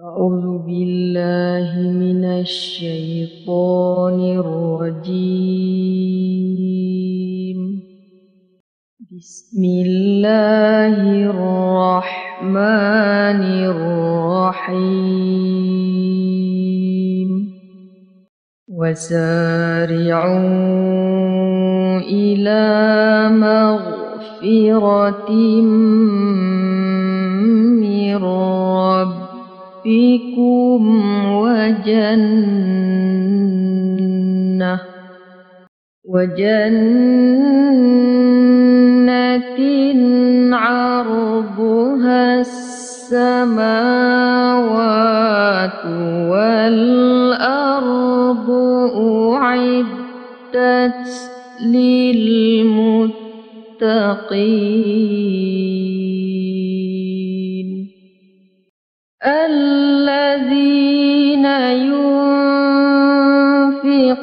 أعوذ بالله من الشيطان الرجيم. بسم الله الرحمن الرحيم. وسارعوا إلى مغفرة ربكم وجنة وجنة عرضها السماوات والأرض أعدت للمتقين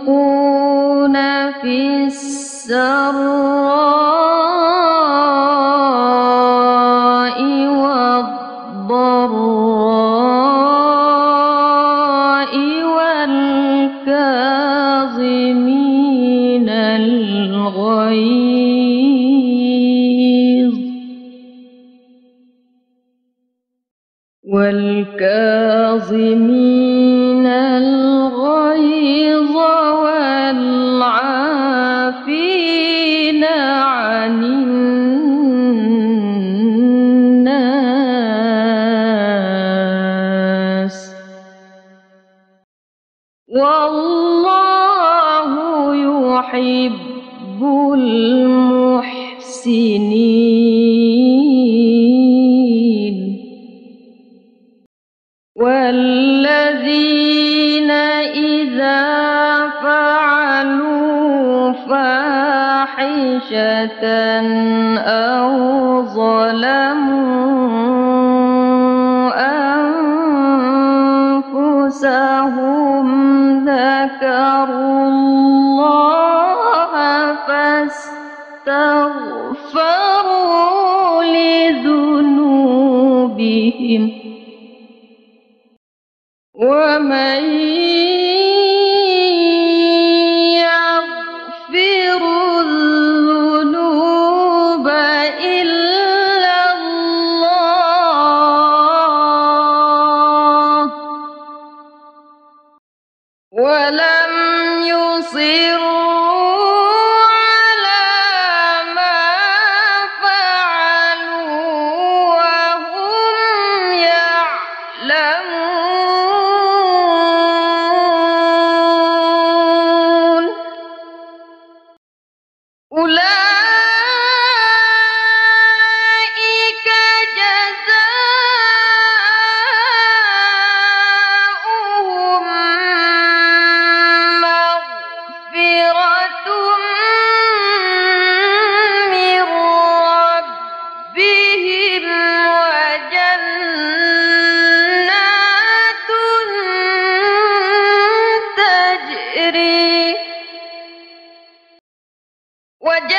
ينفقون في السراء والضراء والكاظمين الغيظ والكاظمين والله يحب المحسنين. والذين إذا فعلوا فاحشة أو ظلموا أنفسهم ذكروا الله فاستغفروا لذنوبهم ولم يصروا وَجَنَّاتٌ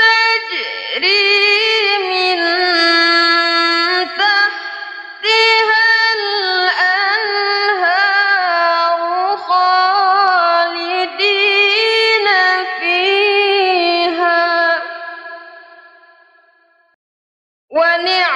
تَجْرِي مِن تَحْتِهَا الْأَنْهَارُ خَالِدِينَ فِيهَا ۚ. وَنِعْمَ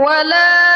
ولا